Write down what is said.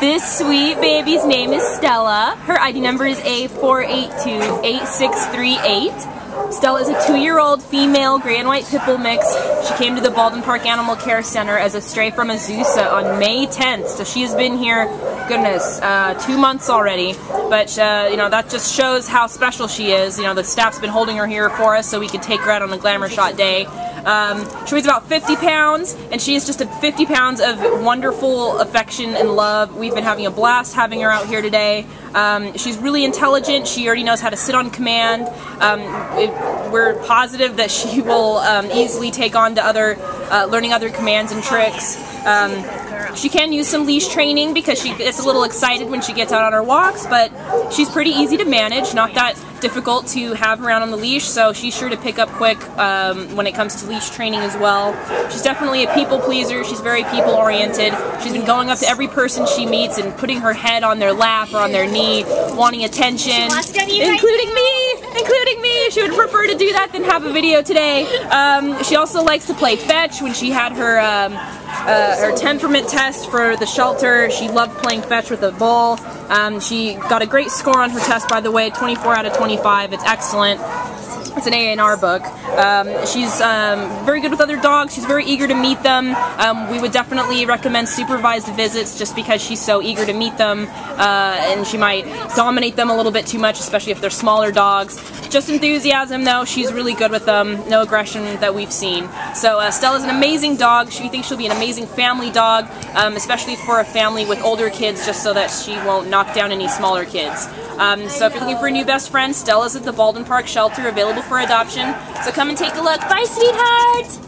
This sweet baby's name is Stella. Her ID number is A4828638. Stella is a two-year-old female gray and white pit bull mix. She came to the Baldwin Park Animal Care Center as a stray from Azusa on May 10th. So she has been here, goodness, uh, two months already. But, uh, you know, that just shows how special she is. You know, the staff's been holding her here for us so we could take her out on a glamour shot day. Um, she weighs about 50 pounds, and she is just a 50 pounds of wonderful affection and love. We've been having a blast having her out here today. Um, she's really intelligent. She already knows how to sit on command. Um, it, we're positive that she will um, easily take on to other, uh, learning other commands and tricks. Um, she can use some leash training because she gets a little excited when she gets out on her walks, but she's pretty easy to manage, not that difficult to have around on the leash, so she's sure to pick up quick um, when it comes to leash training as well. She's definitely a people pleaser. She's very people oriented. She's been going up to every person she meets and putting her head on their lap or on their knee, wanting attention, including me, She would prefer to do that than have a video today. Um, she also likes to play fetch when she had her um, uh, her temperament test for the shelter. She loved playing fetch with a ball. Um, she got a great score on her test, by the way, 24 out of 25. It's excellent. It's an A&R book. Um, she's um, very good with other dogs. She's very eager to meet them. Um, we would definitely recommend supervised visits just because she's so eager to meet them uh, and she might dominate them a little bit too much, especially if they're smaller dogs. Just enthusiasm though, she's really good with them. No aggression that we've seen. So uh, Stella's an amazing dog. She thinks she'll be an amazing family dog, um, especially for a family with older kids just so that she won't knock down any smaller kids. Um, so if you're looking for a new best friend, Stella's at the Baldwin Park Shelter available for adoption. So come and take a look. Bye, sweetheart!